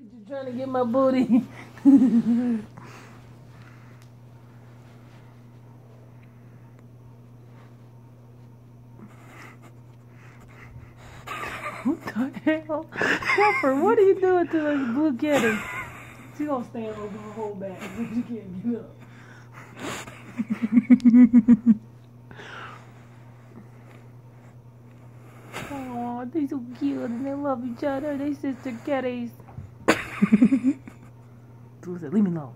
you trying to get my booty. what the hell? Pepper, what are you doing to this blue kitty? She gonna stand over her whole back, but she can't get up. Oh, they so cute and they love each other. They sister kitties. Who said, leave me alone.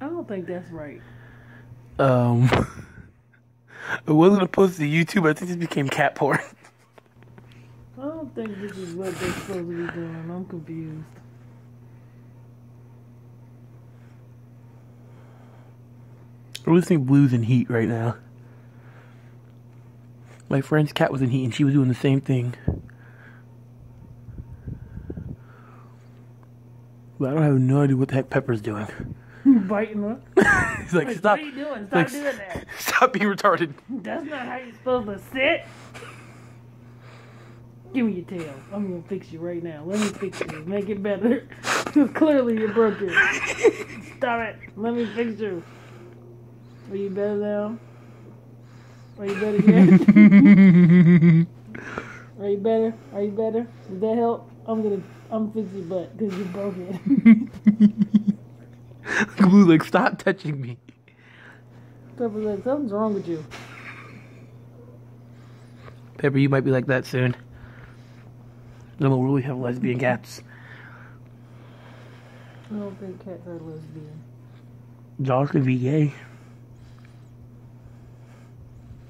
I don't think that's right. Um, I wasn't post to YouTube. I think this became cat porn. I don't think this is what they're supposed to be doing. I'm confused. Really think Blue's in heat right now. My friend's cat was in heat and she was doing the same thing. But I don't have no idea what the heck Pepper's doing. Biting her. He's like, Like, stop, What are you doing? Stop like, doing that. stop being retarded. That's not how you're supposed to sit. Give me your tail. I'm gonna fix you right now. Let me fix you. Make it better. Because clearly you're broken. Stop it. Let me fix you. Are you better now? Are you better yet? Are you better? Are you better? Does that help? I'm gonna I'm fix your butt because you're broken. Blue, like, stop touching me. Pepper's like, something's wrong with you. Pepper, you might be like that soon. Then we'll really have lesbian cats. I don't think cats are lesbian. Dogs can be gay.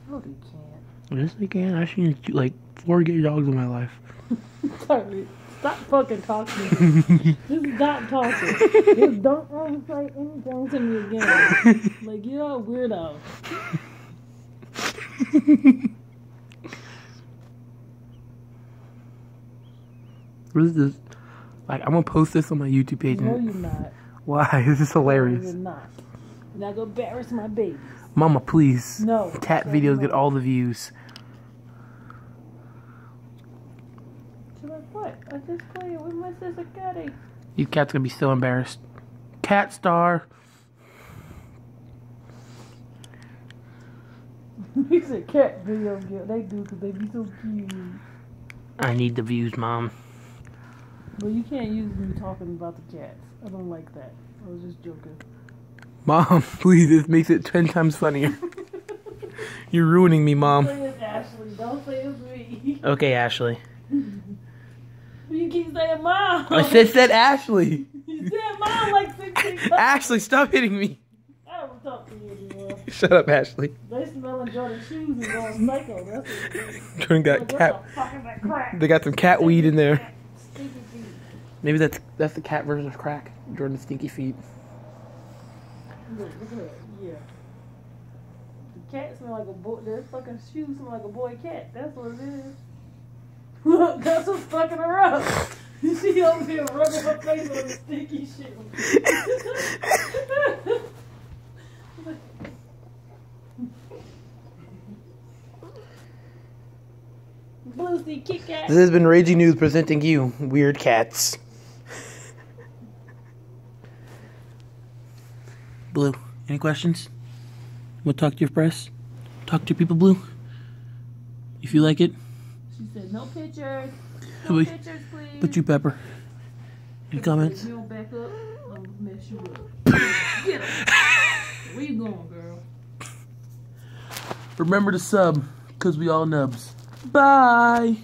No, they can't. Yes, they can. I've seen like four gay dogs in my life. Sorry. Stop fucking talking. Just stop talking. Just don't ever say anything to me again. Like you're a weirdo. What is this? Like, I'm gonna post this on my YouTube page. No, and- you're not. Why? This is hilarious. No, You're not. You're not gonna embarrass my babies. Mama, please. No. Cat videos get all the views. She's like, what? I just played with my sister. You cat's gonna be so embarrassed. Cat star. he said cat videos get they do because they be so cute. I need the views, mom. But you can't use me talking about the cats. I don't like that. I was just joking. Mom, please. This makes it ten times funnier. You're ruining me, mom. Ashley. Don't say it's me. Okay, Ashley. You keep saying mom. I said said Ashley. You said mom like 16 times. Ashley, stop hitting me. I don't talk to you anymore. Shut up, Ashley. They smelling Jordan's shoes and going psycho. That's what. Jordan got Like, cat. the fuck is that crack? They got some cat weed in there. Stinky feet. Maybe that's that's the cat version of crack. Jordan's stinky feet. Look, look at that. Yeah. The cat smell like a boy. Their fucking shoes smell like a boy cat. That's what it is. Look, that's what's fucking her up. she over here rubbing her face on the stinky shit. Lucy, Kit Kat. This has been Raging Noobs presenting you weird cats. Blue, any questions? Want to talk to your press? Talk to your people, Blue. If you like it, She said, no pictures. No pictures, please. but you pepper. Any comments? If you don't back up, I'll mess you up. Get. Where you going, girl? Remember to sub, cause we all nubs. Bye.